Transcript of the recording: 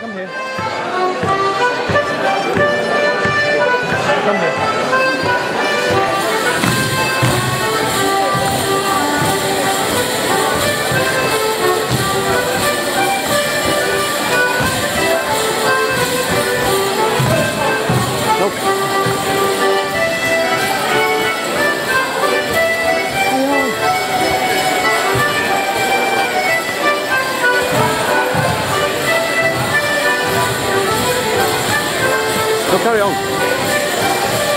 Cấm. So carry on.